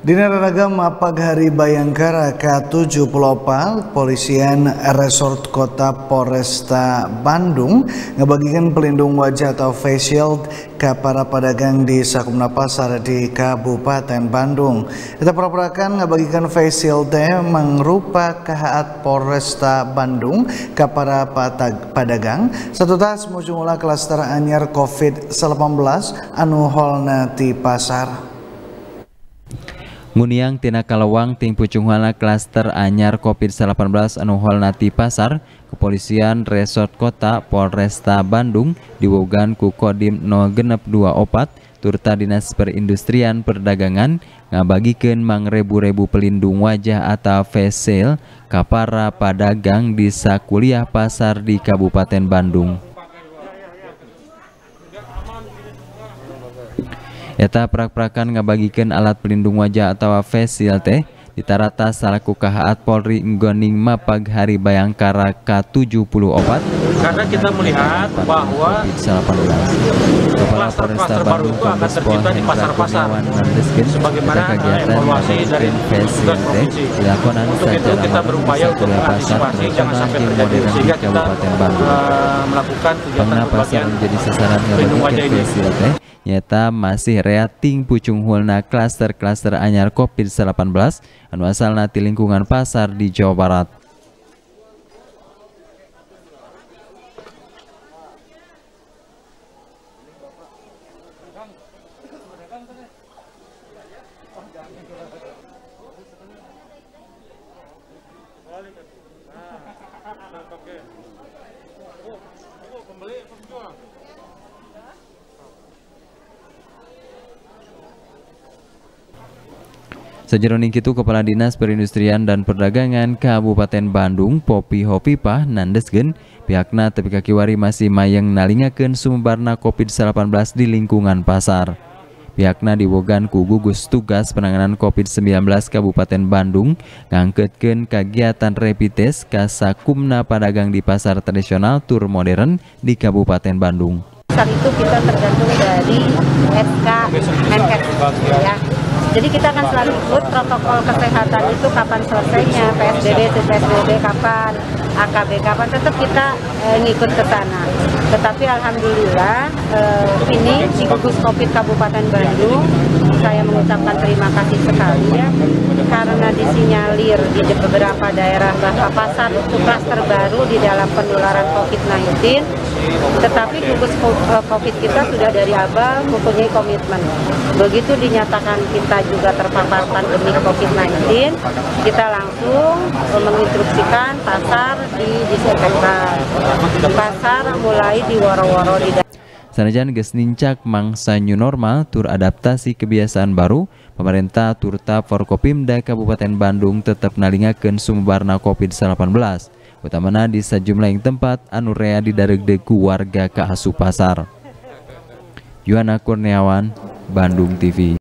Dina Ragam Hari Bayangkara K74 Polisian Resort Kota Polresta Bandung ngebagikan pelindung wajah atau face shield ke para pedagang di Sakumna Pasar di Kabupaten Bandung. Kita perapurakan ngebagikan face shield mengrupa kehaat Polresta Bandung ke para pedagang satu tas mujungula klaster anyar COVID-19 anu holna di pasar. Muniang tina kalawang ting pucunghala klaster anyar COVID-19 anu nati pasar, Kepolisian Resort Kota Polresta Bandung diwogan ku Kodim 0 dua opat turta Dinas Perindustrian Perdagangan ngabagikeun mangrebu-rebu pelindung wajah atau face sale ka para padagang di sakuliah pasar di Kabupaten Bandung. Eta prak-prakan ngabagikan alat pelindung wajah atau face shield teh. Ditarata salaku kahaat Polri nggoning mapag hari Bayangkara K74 karena kita melihat bahwa klaster-klaster baru itu akan tercipta di pasar-pasar. Sebagaimana evaluasi dari tugas provinsi untuk itu kita berupaya untuk mengantisipasi jangan sampai terjadi sehingga kita uh, melakukan kegiatan sasaran pelindung wajah ini. nyata masih reating pucung hulna klaster-klaster anyar COVID-19 anu asalna ti lingkungan pasar di Jawa Barat. Sejeroning itu Kepala Dinas Perindustrian dan Perdagangan Kabupaten Bandung Popi Hopipah nandesgen pihakna tepi kakiwari masih mayang nalingakeun sumberna COVID-19 di lingkungan pasar. Pihakna diwogan ku gugus tugas penanganan COVID-19 Kabupaten Bandung ngangketkeun kegiatan rapid test kasakumna padagang di pasar tradisional tur modern di Kabupaten Bandung. Saat itu kita tergantung dari SK Menkes ya jadi kita akan selalu ikut protokol kesehatan itu kapan selesainya, PSBB PSBB kapan, AKB kapan, tetap kita e, ngikut ke sana. Tetapi Alhamdulillah e, ini di gugus COVID Kabupaten Bandung, saya mengucapkan terima kasih sekali ya, karena disinyalir di beberapa daerah bahwa pasar itu klaster baru di dalam penularan COVID-19, tetapi gugus COVID kita sudah dari awal mempunyai komitmen. Begitu dinyatakan kita juga terpapar pandemi COVID-19, kita langsung menginstruksikan pasar di disinfektan. Pasar mulai di woro-woro di Sanajan geus nincak mangsa new normal tur adaptasi kebiasaan baru, pemerintah turta Forkopimda Kabupaten Bandung tetap nalingakeun sumberna COVID-19 utamana di sejumlah tempat anu rea didaregdeku warga asu pasar. Yuana Kurniawan, Bandung TV